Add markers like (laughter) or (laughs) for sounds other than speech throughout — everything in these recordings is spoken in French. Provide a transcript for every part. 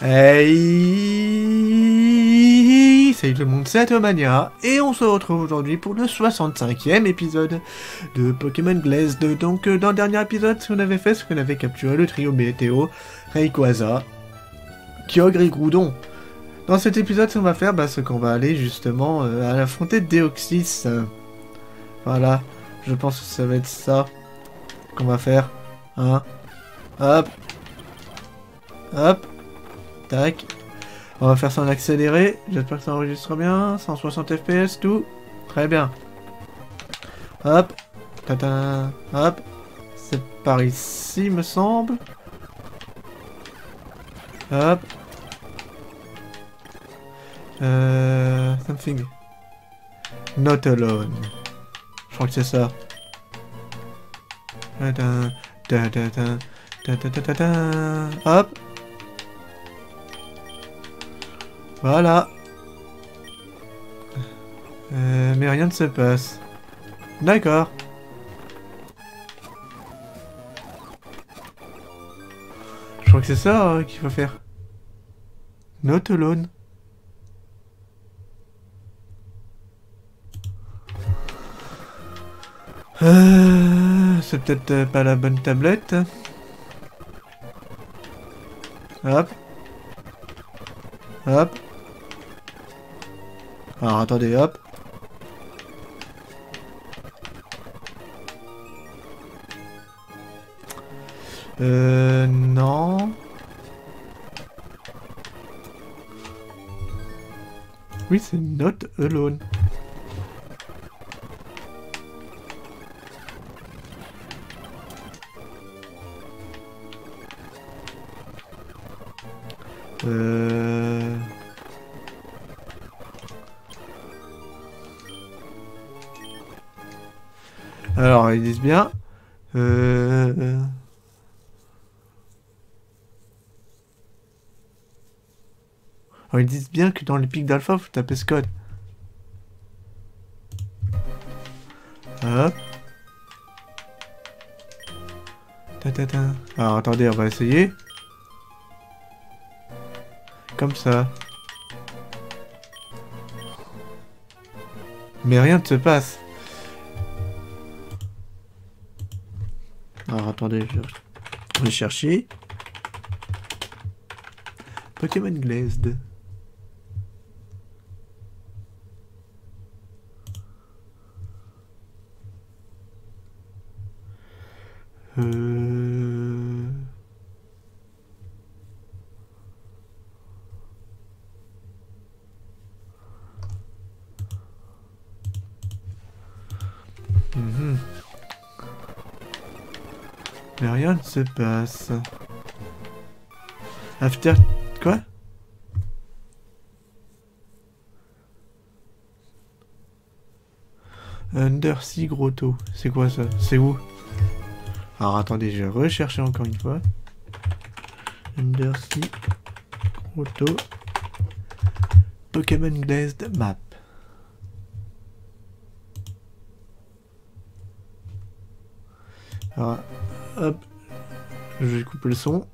Hey Salut tout le monde, c'est Atomania et on se retrouve aujourd'hui pour le 65e épisode de Pokémon Glazed. Donc euh, dans le dernier épisode, ce qu'on avait fait, c'est qu'on avait capturé le trio Météo, Rayquaza, Kyogre et Groudon. Dans cet épisode, ce qu'on va faire, bah, c'est qu'on va aller justement euh, à la frontière Deoxys. Voilà, je pense que ça va être ça qu'on va faire. Hein Hop Hop Tac. On va faire ça en accéléré. J'espère que ça enregistre bien. 160 fps, tout. Très bien. Hop. Tata. Hop. C'est par ici, me semble. Hop. Euh... Something. Not alone. Je crois que c'est ça. Hop. Voilà. Euh, mais rien ne se passe. D'accord. Je crois que c'est ça euh, qu'il faut faire. Not alone. Euh, c'est peut-être pas la bonne tablette. Hop. Hop. Alors attendez, hop. Euh, non. Oui, c'est not alone. Euh... Alors, ils disent bien. Euh... Ils disent bien que dans les pics d'alpha, faut taper ce code. Hop. Ta ta ta. Alors, attendez, on va essayer. Comme ça. Mais rien ne se passe. Alors attendez, je vais chercher. Pokémon Glazed. Se passe. After... Quoi Undersea Grotto. C'est quoi ça? C'est où? Alors attendez, je vais rechercher encore une fois. Undersea Grotto. Pokémon Glazed Map. Je vais couper le son.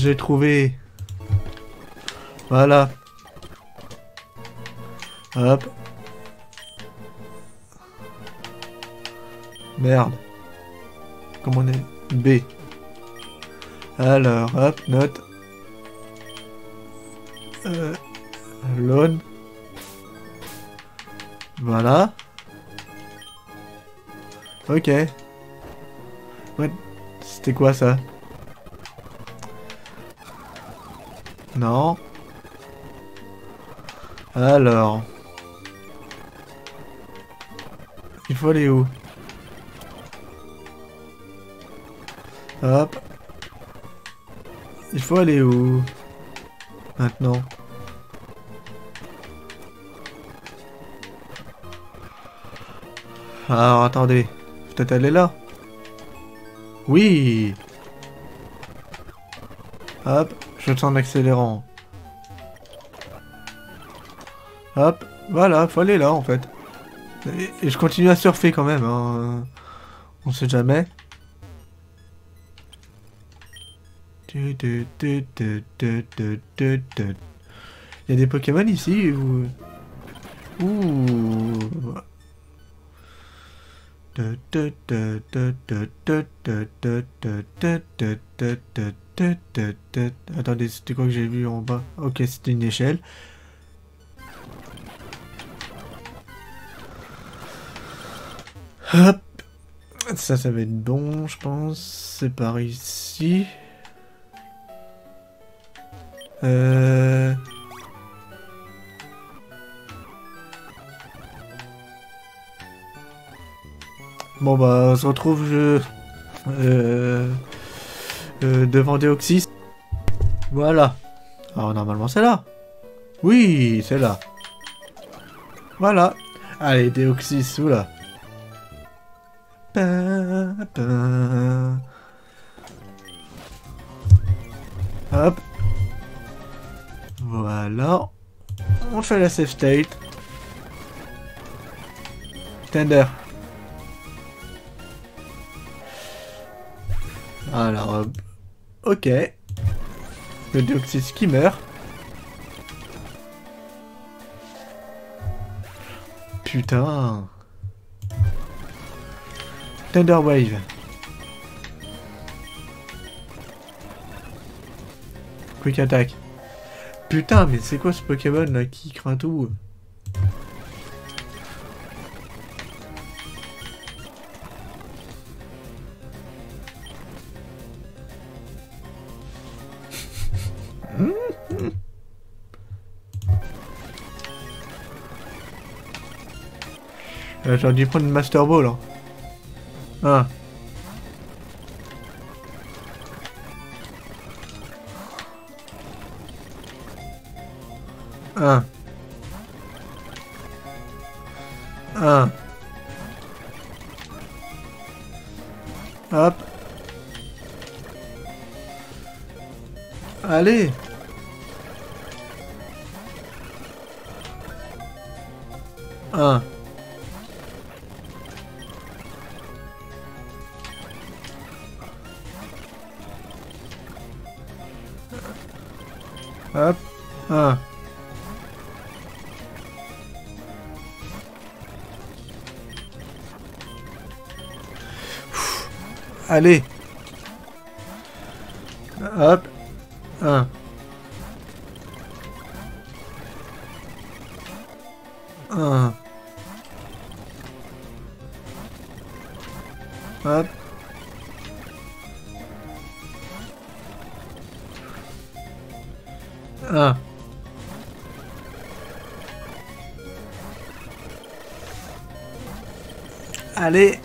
J'ai trouvé. Voilà. Hop. Merde. Comment on est B. Alors, hop, note. Euh. Voilà. Ok. Ouais, c'était quoi ça? Non. Alors. Il faut aller où? Hop. Il faut aller où? Maintenant. Alors attendez. peut-être est là? Oui Hop, je sens en accélérant. Hop, voilà, faut aller là en fait. Et, je continue à surfer quand même, hein. On sait jamais. Il y a des Pokémon ici ou... Ouh Attendez, c'était quoi que j'ai vu en bas? Ok, c'était une échelle. Hop Ça, ça va être bon, je pense. C'est par ici. Euh... Bon bah on se retrouve je... Euh... Euh, devant Deoxys. Voilà. Alors normalement c'est là. Oui, c'est là. Voilà. Allez, Deoxys, oula. Hop. Voilà. On fait la safe state. Tender. Alors, euh, ok. Le Deoxys qui meurt. Putain. Thunder Wave. Quick Attack. Putain, mais c'est quoi ce Pokémon là qui craint tout (laughs) J'aurais dû prendre une Master Ball. Hein. Ah. Un. Un. Hop. Allez. Un. Hop. Un. Allez. Hop. Un. Un. Hop. Un. Allez.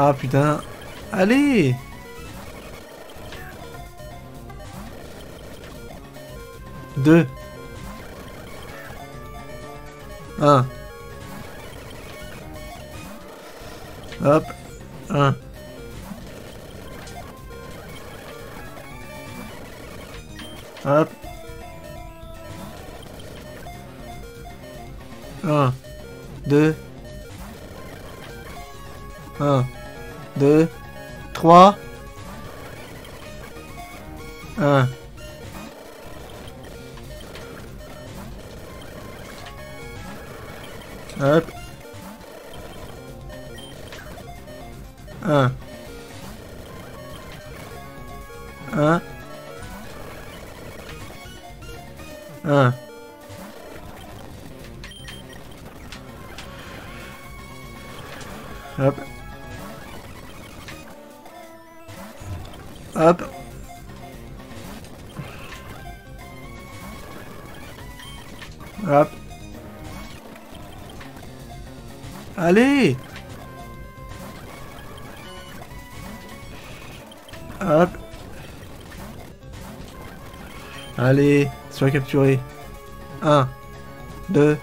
Ah putain. Allez Deux. Un. Hop. Un. Hop. Un. Deux. Un. 2, 3, 1. Hop. Hop. Hop. Allez Hop. Allez, sois capturé. 1, 2,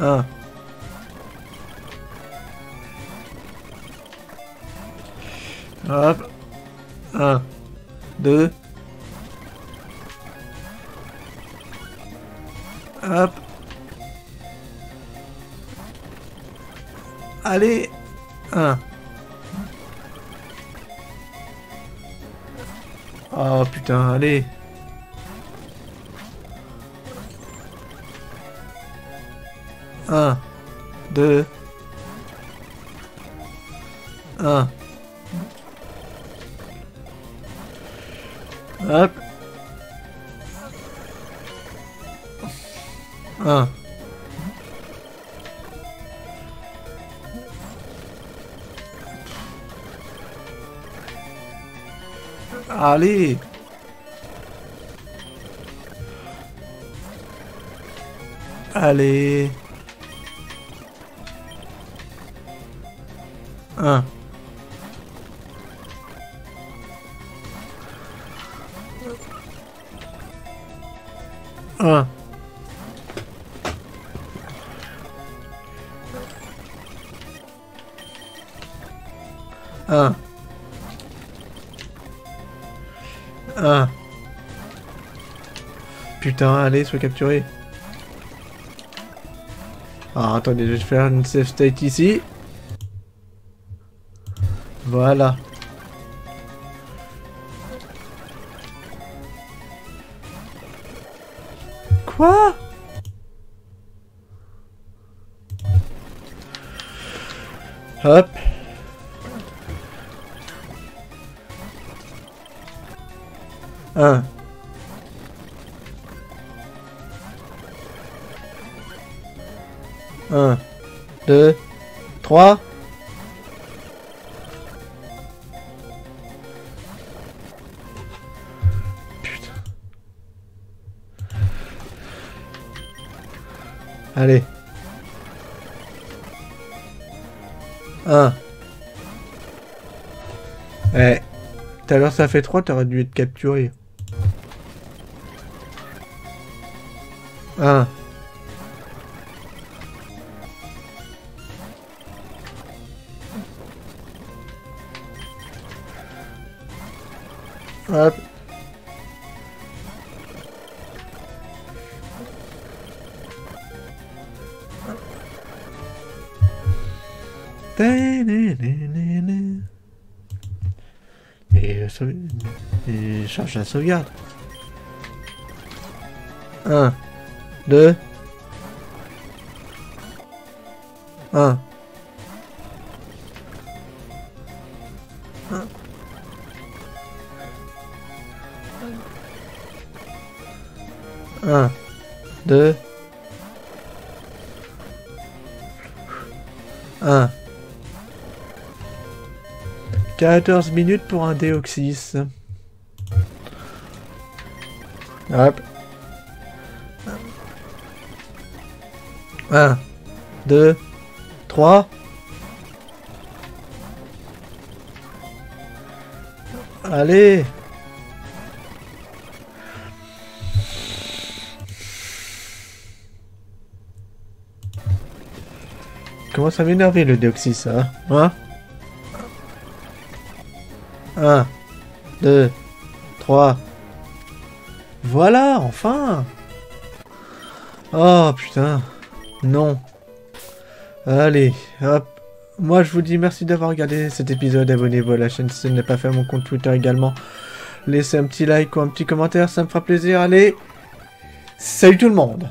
Un. Hop. Un. Deux. Hop. Allez. Un. Oh putain, allez. Un. Deux. Un. Hop. Allez Allez Un. Un. Un. Un. Putain, allez, sois capturé. Ah, attendez, je vais faire une safe state ici. Voilà. 1. Un, deux, trois. Putain. Allez. Un. Eh. Tout à l'heure ça fait trois. t'aurais dû être capturé. Un. Hop. Et, euh, charge la sauvegarde. 1, 2, 1. Un, deux, un. 14 minutes pour un Déoxys. Hop. 1, 2, 3. Allez Comment ça m'énerver le Déoxys, ça Hein? 1, 2, 3. Voilà, enfin Oh, putain. Non. Allez, hop. Moi, je vous dis merci d'avoir regardé cet épisode. Abonnez-vous à la chaîne si ce n'est pas fait, mon compte Twitter également. Laissez un petit like ou un petit commentaire, ça me fera plaisir. Allez, salut tout le monde